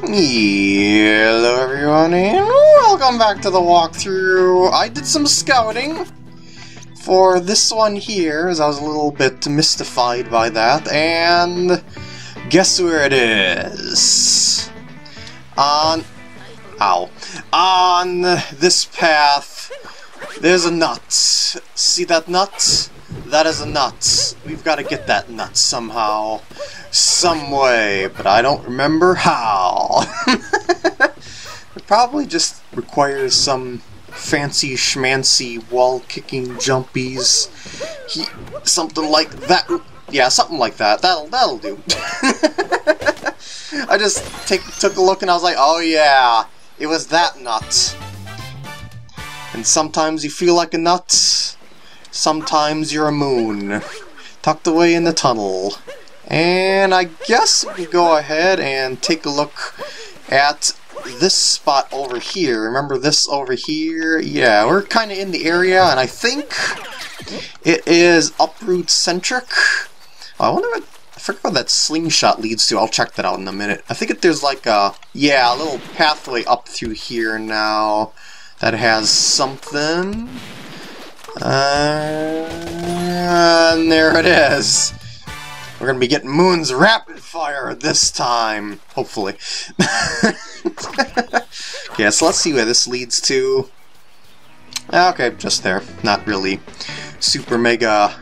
Hello everyone and welcome back to the walkthrough. I did some scouting for this one here, as I was a little bit mystified by that, and guess where it is? On... Ow. On this path, there's a nut. See that nut? That is a nut. We've got to get that nut somehow. Some way, but I don't remember how. it probably just requires some fancy schmancy wall kicking jumpies. He, something like that. Yeah, something like that. That'll that'll do. I just take took a look and I was like, oh yeah, it was that nut. And sometimes you feel like a nut, sometimes you're a moon, tucked away in the tunnel. And I guess we go ahead and take a look at this spot over here. Remember this over here? Yeah, we're kind of in the area, and I think it is uproot centric. Oh, I wonder what I forget what that slingshot leads to. I'll check that out in a minute. I think it, there's like a yeah, a little pathway up through here now that has something. Uh, and there it is. We're gonna be getting Moon's rapid fire this time, hopefully. okay, so let's see where this leads to. Okay, just there. Not really super mega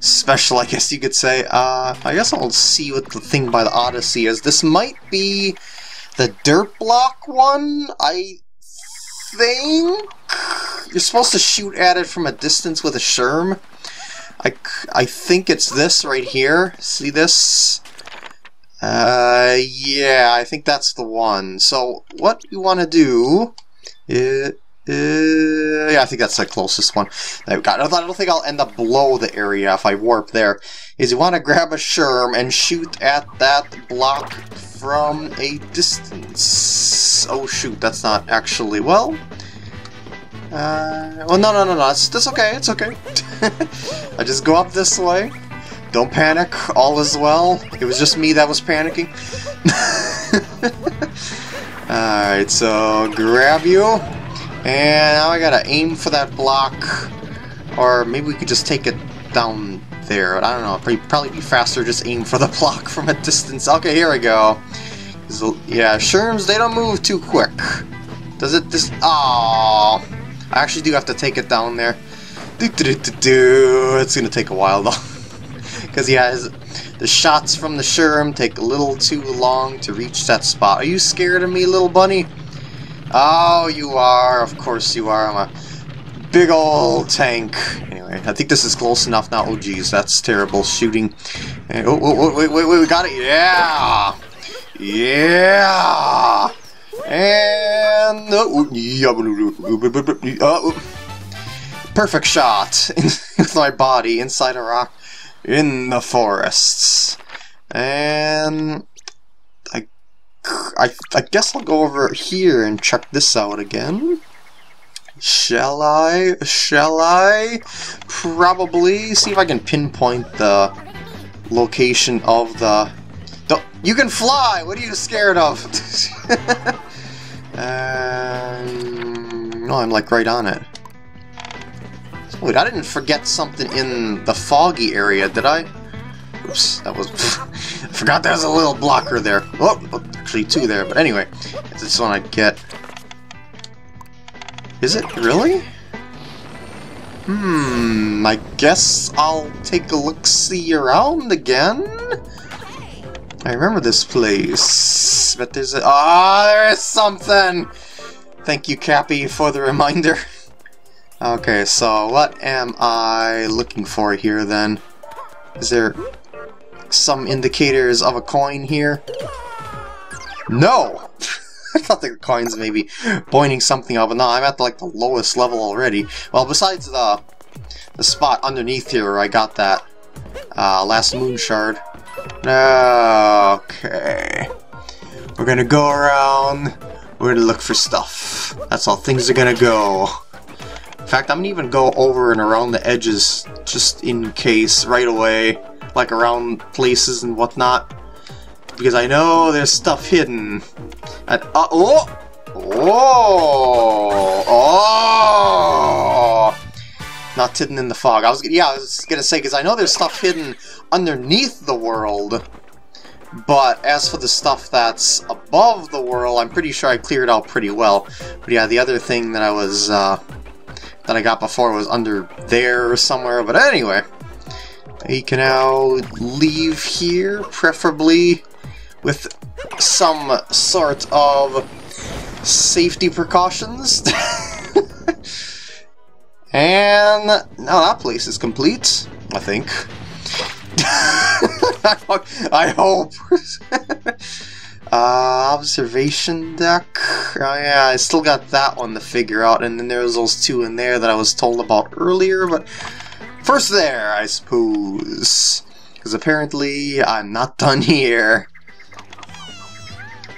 special, I guess you could say. Uh, I guess I'll see what the thing by the Odyssey is. This might be the dirt block one, I think? You're supposed to shoot at it from a distance with a Sherm. I, I think it's this right here. See this? Uh, yeah, I think that's the one. So what you want to do is... Yeah, I think that's the closest one I've got. I don't think I'll end up below the area if I warp there. Is you want to grab a Sherm and shoot at that block from a distance. Oh shoot, that's not actually... Well, uh, well, no, no, no, no, it's, it's okay, it's okay. I just go up this way. Don't panic, all is well. It was just me that was panicking. Alright, so grab you. And now I gotta aim for that block. Or maybe we could just take it down there. I don't know, it'd probably be faster just aim for the block from a distance. Okay, here we go. Yeah, Sherms, they don't move too quick. Does it just... Oh. I actually do have to take it down there. It's gonna take a while though. Because yeah, the shots from the Sherm take a little too long to reach that spot. Are you scared of me, little bunny? Oh, you are. Of course you are. I'm a big old tank. Anyway, I think this is close enough now. Oh, geez, that's terrible shooting. And, oh, oh, oh, wait, wait, wait, we got it. Yeah! Yeah! And oh, perfect shot with my body inside a rock in the forests. And I, I, I guess I'll go over here and check this out again. Shall I? Shall I? Probably. See if I can pinpoint the location of the... You can fly! What are you scared of? Um, no, I'm like right on it. Wait, I didn't forget something in the foggy area, did I? Oops, that was... I forgot there's a little blocker there. Oh, actually two there, but anyway. It's This one I get... Is it really? Hmm, I guess I'll take a look-see around again? I remember this place, but there's a- Ah, oh, there is something! Thank you, Cappy, for the reminder. okay, so what am I looking for here, then? Is there some indicators of a coin here? No! I thought the coins maybe pointing something out, but no, I'm at like the lowest level already. Well, besides the the spot underneath here where I got that uh, last moon shard. Okay. We're gonna go around. We're gonna look for stuff. That's how things are gonna go. In fact, I'm gonna even go over and around the edges just in case right away. Like around places and whatnot. Because I know there's stuff hidden. Uh, uh, oh! Oh! Oh! Not hidden in the fog. I was yeah, I was gonna say because I know there's stuff hidden underneath the world, but as for the stuff that's above the world, I'm pretty sure I cleared out pretty well. But yeah, the other thing that I was uh, that I got before was under there or somewhere. But anyway, you can now leave here, preferably with some sort of safety precautions. and now that place is complete, I think. I hope. uh, observation deck. Oh yeah, I still got that one to figure out, and then there's those two in there that I was told about earlier, but first there, I suppose. Because apparently I'm not done here.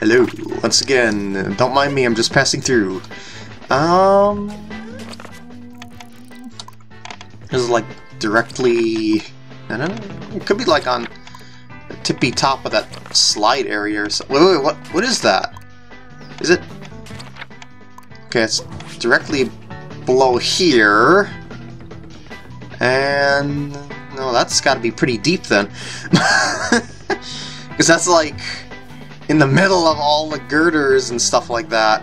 Hello, once again, don't mind me, I'm just passing through. Um... This is like directly... I don't know, it could be like on the tippy top of that slide area or something. Wait, wait, what, what is that? Is it... Okay, it's directly below here. And... No, that's gotta be pretty deep then. Because that's like in the middle of all the girders and stuff like that.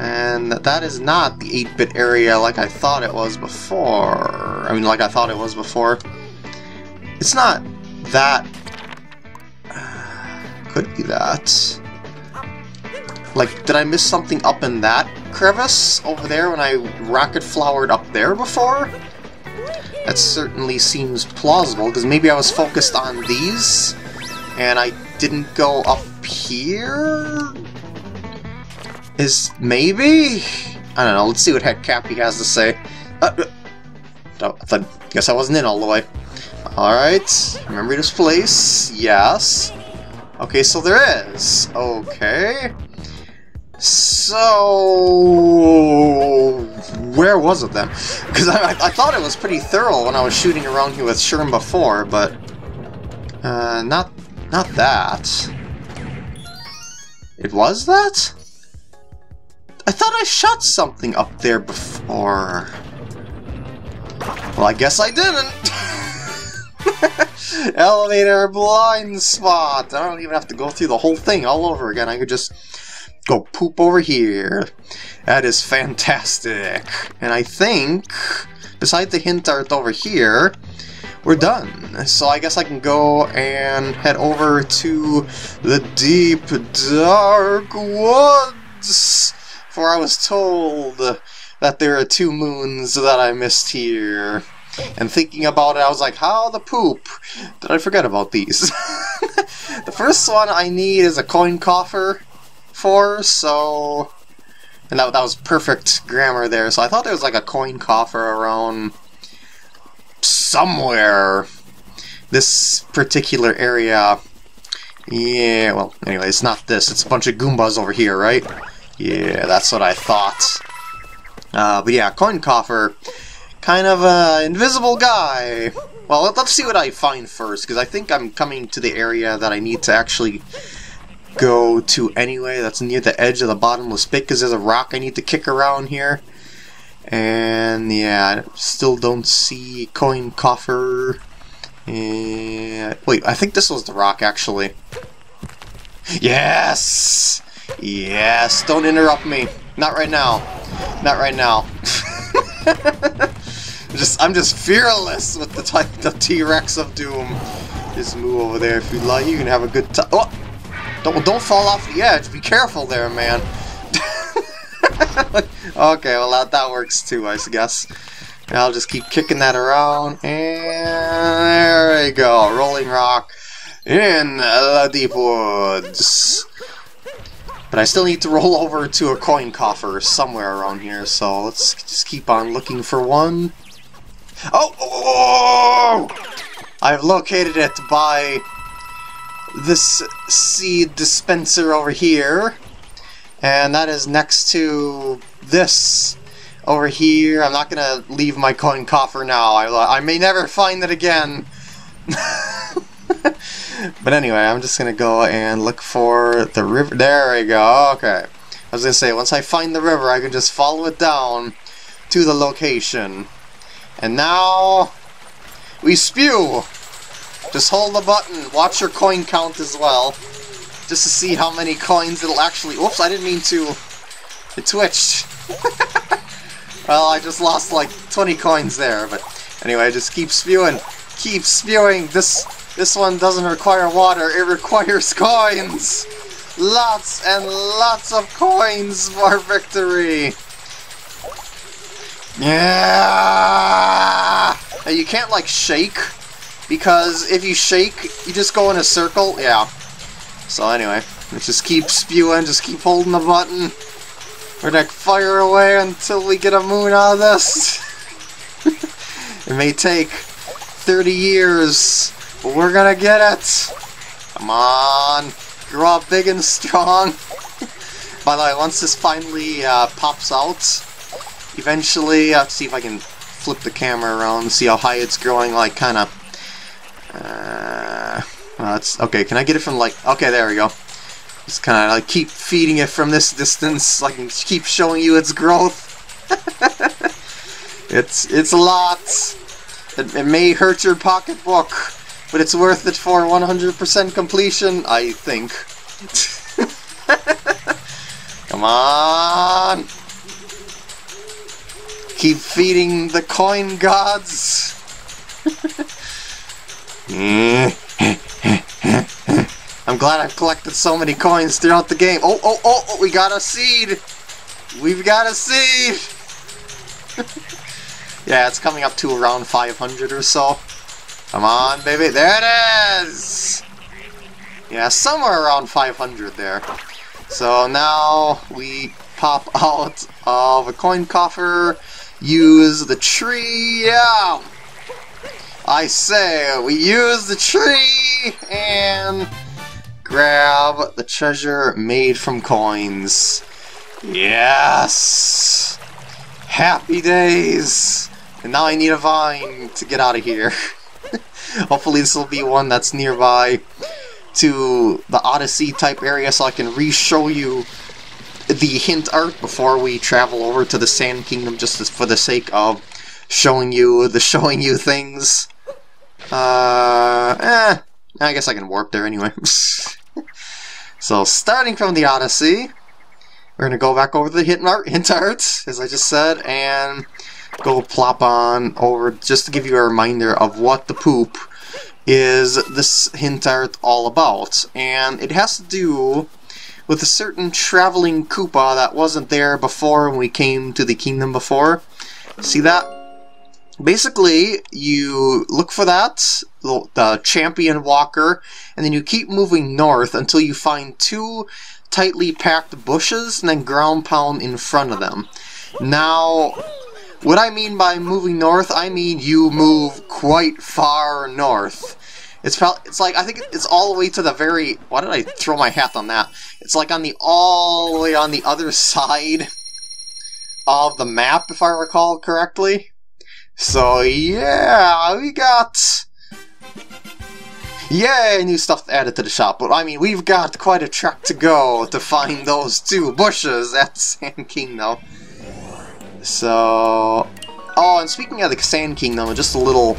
And that is not the 8-bit area like I thought it was before. I mean, like I thought it was before. It's not that... Could be that. Like, did I miss something up in that crevice over there when I rocket flowered up there before? That certainly seems plausible, because maybe I was focused on these, and I didn't go up here? Is maybe? I don't know, let's see what Heck Cappy has to say. Uh, uh, I guess I wasn't in all the way. Alright, remember this place? Yes. Okay, so there is. Okay. So... Where was it then? Because I, I, thought it was pretty thorough when I was shooting around here with Sherm before, but... Uh, not not that. It was that? I thought I shot something up there before. Well, I guess I didn't. Elevator blind spot. I don't even have to go through the whole thing all over again. I could just go poop over here. That is fantastic. And I think, besides the hint art over here, we're done. So I guess I can go and head over to the deep, dark woods. For I was told that there are two moons that I missed here. And thinking about it, I was like, how the poop did I forget about these? the first one I need is a coin coffer for, so... And that, that was perfect grammar there, so I thought there was like a coin coffer around somewhere. This particular area. Yeah, well, anyway, it's not this. It's a bunch of Goombas over here, right? Yeah, that's what I thought. Uh, but yeah, coin coffer. Kind of a invisible guy. Well, let's see what I find first, because I think I'm coming to the area that I need to actually go to anyway. That's near the edge of the bottomless pit, because there's a rock I need to kick around here. And yeah, I still don't see coin coffer. And wait, I think this was the rock actually. Yes! Yes! Don't interrupt me. Not right now. Not right now. just I'm just fearless with the type the T-Rex of Doom. Just move over there if you like. You can have a good time. Oh! Don't don't fall off the edge. Be careful there, man. okay, well that, that works too, I guess. I'll just keep kicking that around, and there we go, Rolling Rock in the Deep Woods. But I still need to roll over to a coin coffer somewhere around here, so let's just keep on looking for one. Oh! oh! oh, oh, oh! I've located it by this seed dispenser over here and that is next to this over here. I'm not gonna leave my coin coffer now. I, I may never find it again. but anyway, I'm just gonna go and look for the river. There we go. Okay. I was gonna say, once I find the river, I can just follow it down to the location. And now we spew. Just hold the button. Watch your coin count as well, just to see how many coins it'll actually. Whoops! I didn't mean to. It twitched. well, I just lost like 20 coins there, but anyway, just keep spewing. Keep spewing. This this one doesn't require water, it requires coins! Lots and lots of coins for victory! Yeah! Now you can't like shake, because if you shake, you just go in a circle. Yeah. So anyway, let's just keep spewing, just keep holding the button. We're gonna fire away until we get a moon out of this. it may take 30 years but we're gonna get it! Come on! Grow up big and strong! By the way, once this finally uh, pops out, eventually, I'll see if I can flip the camera around and see how high it's growing, like, kind of... Uh, Uh, well, it's, okay, can I get it from, like... Okay, there we go. Just kind of, like, keep feeding it from this distance, like, keep showing you its growth. it's, it's a lot. It, it may hurt your pocketbook, but it's worth it for 100% completion, I think. Come on! Keep feeding the coin gods! Mm. I'm glad I've collected so many coins throughout the game. Oh, oh, oh, oh we got a seed! We've got a seed! yeah, it's coming up to around 500 or so. Come on, baby. There it is! Yeah, somewhere around 500 there. So now we pop out of a coin coffer, use the tree, yeah! I say, we use the tree and grab the treasure made from coins. Yes! Happy days! And now I need a vine to get out of here. Hopefully this will be one that's nearby to the Odyssey type area so I can re-show you the hint art before we travel over to the Sand Kingdom just for the sake of showing you the showing you things. Uh, eh, I guess I can warp there anyway. so starting from the Odyssey, we're going to go back over the hint art, hint art, as I just said, and go plop on over just to give you a reminder of what the poop is this hint art all about. And it has to do with a certain traveling Koopa that wasn't there before when we came to the kingdom before. See that? Basically, you look for that, the champion walker, and then you keep moving north until you find two tightly packed bushes and then ground pound in front of them. Now, what I mean by moving north, I mean you move quite far north. It's it's like, I think it's all the way to the very, why did I throw my hat on that? It's like on the, all the way on the other side of the map, if I recall correctly. So yeah, we got, yay, new stuff added to the shop. But I mean, we've got quite a track to go to find those two bushes at Sand Kingdom. So, oh, and speaking of the Sand Kingdom, just a little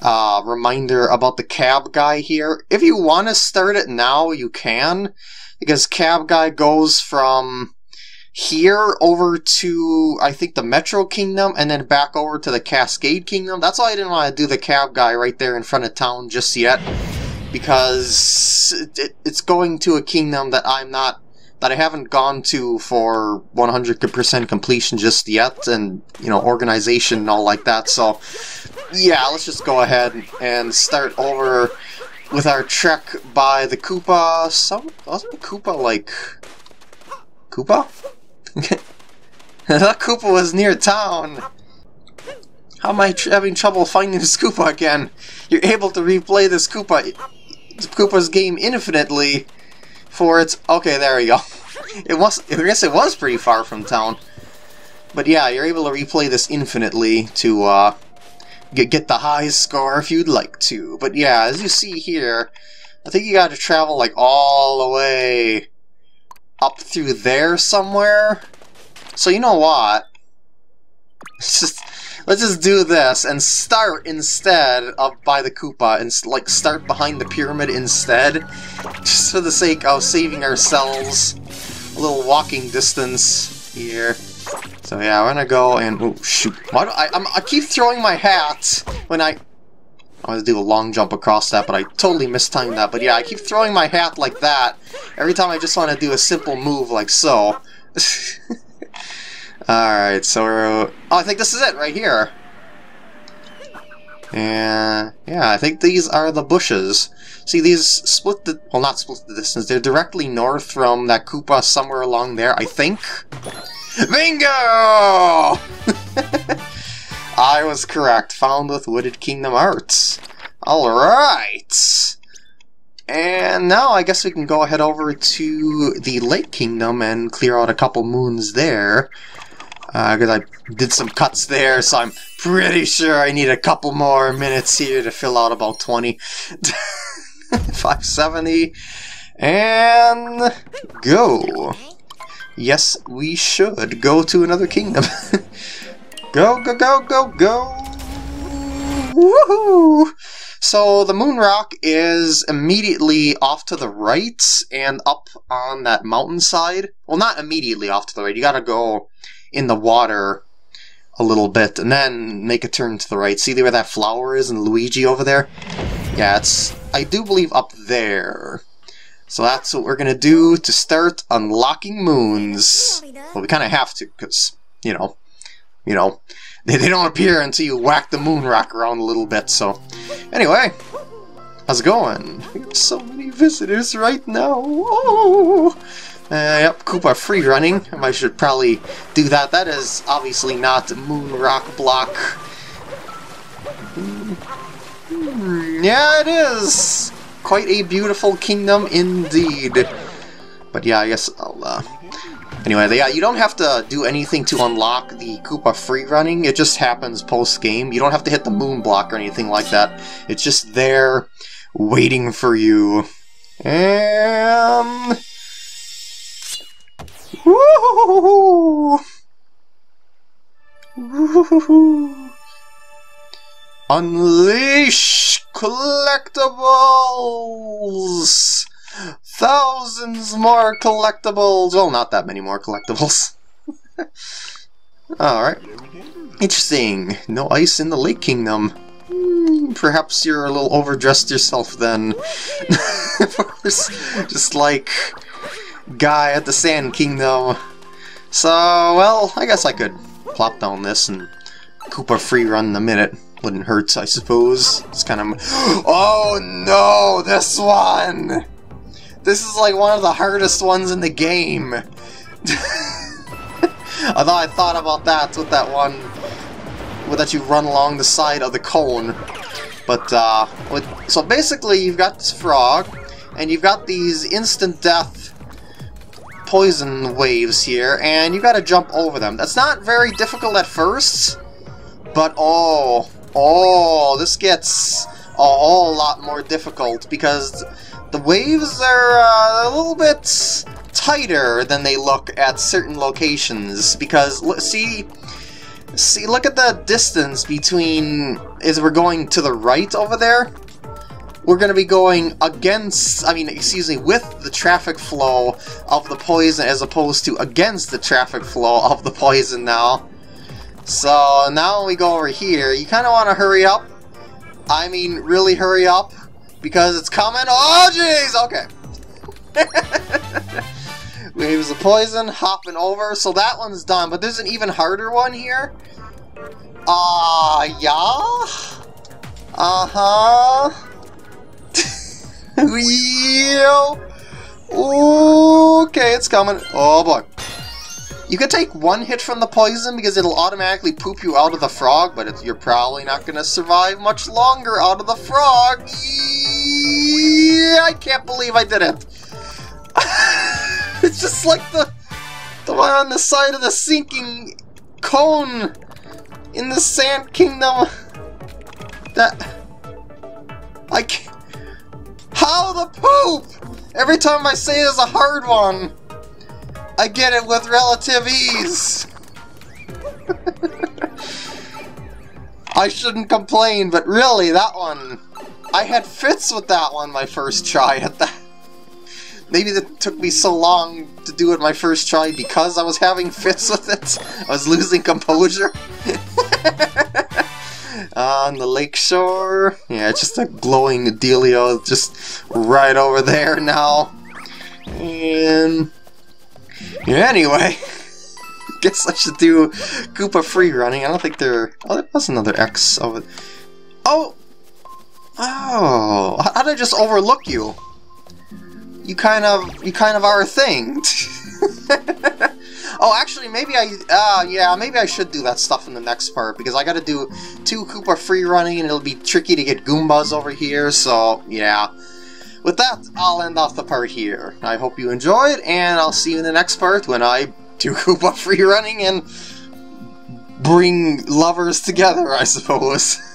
uh, reminder about the cab guy here. If you want to start it now, you can, because cab guy goes from here over to I think the Metro Kingdom and then back over to the Cascade Kingdom. That's why I didn't want to do the cab guy right there in front of town just yet because it, it's going to a kingdom that I'm not that I haven't gone to for 100% completion just yet, and, you know, organization and all like that, so, yeah, let's just go ahead and start over with our trek by the Koopa, some, wasn't Koopa, like, Koopa? that Koopa was near town! How am I tr having trouble finding this Koopa again? You're able to replay this Koopa, Koopa's game infinitely, for its... Okay, there we go. It was... I guess it was pretty far from town. But yeah, you're able to replay this infinitely to uh, get, get the high score if you'd like to. But yeah, as you see here, I think you gotta travel like all the way up through there somewhere. So you know what? Let's just let's just do this and start instead of by the Koopa and like start behind the pyramid instead, just for the sake of saving ourselves a little walking distance here. So yeah, we're gonna go and oh shoot! Why do I? I'm, I keep throwing my hat when I. I want to do a long jump across that, but I totally mistimed that. But yeah, I keep throwing my hat like that every time I just want to do a simple move like so. Alright, so oh, I think this is it right here. And yeah, I think these are the bushes. See, these split the well, not split the distance. They're directly north from that Koopa somewhere along there. I think. Bingo! I was correct. Found with Wooded Kingdom Arts. Alright! And now I guess we can go ahead over to the Lake Kingdom and clear out a couple moons there. Because uh, I did some cuts there, so I'm pretty sure I need a couple more minutes here to fill out about 20. 570. And go. Yes, we should go to another kingdom. go, go, go, go, go! Woohoo! So the moon rock is immediately off to the right and up on that mountainside. Well, not immediately off to the right. You gotta go in the water a little bit and then make a turn to the right. See where that flower is and Luigi over there? Yeah, it's, I do believe, up there. So that's what we're to do to start unlocking moons. Well, we kind of have to, because, you know, you know, they, they don't appear until you whack the moon rock around a little bit, so... Anyway, how's it going? So many visitors right now. Oh! Uh, yep, Koopa free running. I should probably do that. That is obviously not Moon Rock Block. Hmm, yeah, it is! quite a beautiful kingdom indeed. But yeah, I guess I'll, uh... Anyway, yeah, you don't have to do anything to unlock the Koopa free running. It just happens post-game. You don't have to hit the moon block or anything like that. It's just there, waiting for you. And... Woohoo! Unleash collectibles! Thousands more collectibles! Well, not that many more collectibles. Alright. Interesting. No ice in the Lake Kingdom. Hmm, perhaps you're a little overdressed yourself then. Just like guy at the Sand Kingdom. So, well, I guess I could plop down this and Koopa free run in a minute. Wouldn't hurt, I suppose. It's kind of... Oh no! This one! This is like one of the hardest ones in the game. Although I thought about that with that one... With that you run along the side of the cone. But, uh... With, so basically, you've got this frog, and you've got these instant death poison waves here, and you gotta jump over them. That's not very difficult at first, but oh, Oh, this gets a whole lot more difficult because the waves are uh, a little bit tighter than they look at certain locations because see see look at the distance between as we're going to the right over there we're going to be going against, I mean, excuse me, with the traffic flow of the poison as opposed to against the traffic flow of the poison now. So now when we go over here. You kind of want to hurry up. I mean, really hurry up. Because it's coming. Oh, jeez! Okay. Waves of poison, hopping over. So that one's done. But there's an even harder one here. Ah, uh, yeah? Uh-huh. okay, it's coming. Oh, boy. You could take one hit from the poison because it'll automatically poop you out of the frog, but you're probably not going to survive much longer out of the frog. I can't believe I did it. it's just like the, the one on the side of the sinking cone in the Sand Kingdom. That... I can't... How the poop! Every time I say it's a hard one, I get it with relative ease. I shouldn't complain, but really, that one... I had fits with that one my first try at that. Maybe that took me so long to do it my first try because I was having fits with it. I was losing composure. On the lakeshore. Yeah, just a glowing Delio just right over there now. And... Anyway guess I should do Koopa free running. I don't think there. Oh, there was another X of it. Oh! Oh! How did I just overlook you? You kind of, you kind of are a thing. oh, actually, maybe I, uh, yeah, maybe I should do that stuff in the next part, because I gotta do two Koopa free running, and it'll be tricky to get Goombas over here, so, yeah. With that, I'll end off the part here. I hope you enjoyed, and I'll see you in the next part when I do Koopa free running and bring lovers together, I suppose.